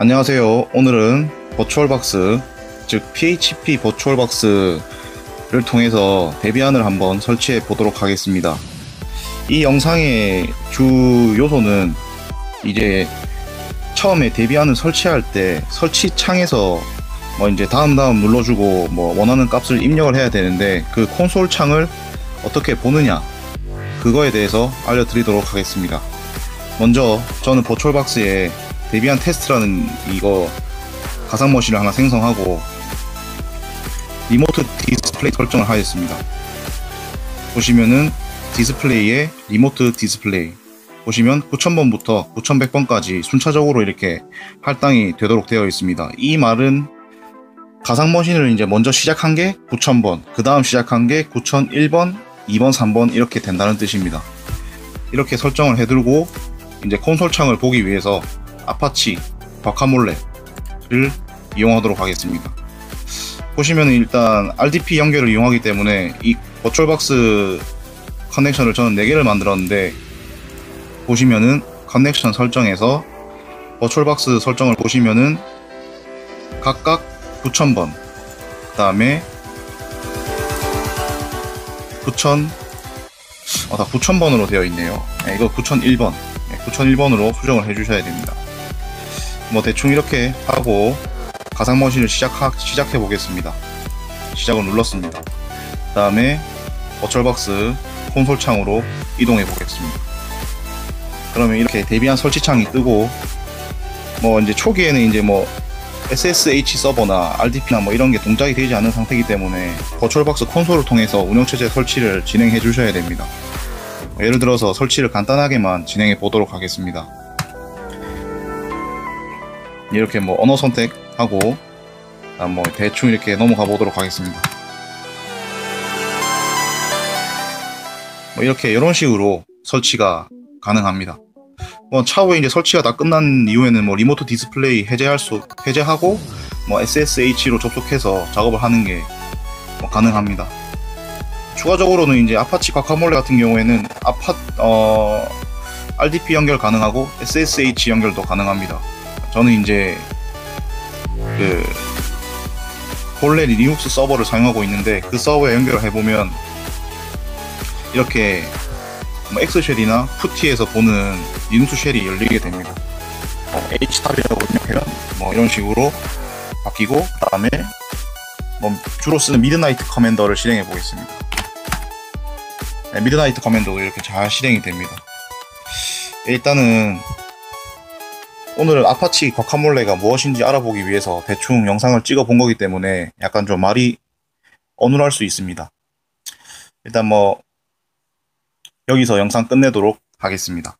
안녕하세요. 오늘은 버추얼박스, 즉 PHP 버추얼박스를 통해서 데비안을 한번 설치해 보도록 하겠습니다. 이 영상의 주 요소는 이제 처음에 데비안을 설치할 때 설치 창에서 뭐 이제 다음 다음 눌러주고 뭐 원하는 값을 입력을 해야 되는데 그 콘솔 창을 어떻게 보느냐 그거에 대해서 알려드리도록 하겠습니다. 먼저 저는 VirtualBox에 Debian test라는 이거 가상 머신을 하나 생성하고 remote display 설정을 하였습니다. 보시면은 디스플레이에 remote display 보시면 9000번부터 9100번까지 순차적으로 이렇게 할당이 되도록 되어 있습니다. 이 말은 가상 머신을 이제 먼저 시작한 게 9000번, 그 다음 시작한 게 9001번, 2번, 3번 이렇게 된다는 뜻입니다. 이렇게 설정을 해두고 이제 콘솔 창을 보기 위해서 Apache Guacamole를 이용하도록 하겠습니다. 보시면 일단 RDP 연결을 이용하기 때문에 이 VirtualBox connection을 저는 4개를 만들었는데 보시면은 connection 설정에서 VirtualBox 설정을 보시면은 각각 9000번 그 다음에 9000 어, 다 9000번으로 되어 있네요. 네, 이거 9001번 9001번으로 수정을 해주셔야 됩니다. 뭐 대충 이렇게 하고 가상 머신을 시작하, 시작해 보겠습니다. 시작을 눌렀습니다. 그 다음에 버철박스 콘솔 창으로 이동해 보겠습니다. 그러면 이렇게 데비안 설치 창이 뜨고 뭐 이제 초기에는 이제 뭐 SSH 서버나 RDP나 뭐 이런 게 동작이 되지 않은 상태이기 때문에 버추얼박스 콘솔을 통해서 운영체제 설치를 진행해 주셔야 됩니다. 예를 들어서 설치를 간단하게만 진행해 보도록 하겠습니다. 이렇게 뭐 언어 선택하고 뭐 대충 이렇게 넘어가 보도록 하겠습니다. 뭐 이렇게 이런 식으로 설치가 가능합니다. 뭐 차후에 이제 설치가 다 끝난 이후에는 뭐 remote display 해제할 수 해제하고 뭐 SSH로 접속해서 작업을 하는 게 뭐 가능합니다. 추가적으로는 이제 Apache Guacamole 같은 경우에는 아파 어 RDP 연결 가능하고 SSH 연결도 가능합니다. 저는 이제 그 본래 리눅스 서버를 사용하고 있는데 그 서버에 연결을 해보면 이렇게 뭐 Xshell이나 PuTTY에서 보는 리눅스 shell이 열리게 됩니다. 어, htop이라고 입력하면 뭐 이런 식으로 바뀌고 그 다음에 뭐 주로 쓰는 Midnight Commander를 실행해 보겠습니다. 네, Midnight Commander도 이렇게 잘 실행이 됩니다. 일단은 오늘 Apache Guacamole가 무엇인지 알아보기 위해서 대충 영상을 찍어 본 거기 때문에 약간 좀 말이 어눌할 수 있습니다. 일단 뭐 여기서 영상 끝내도록 하겠습니다.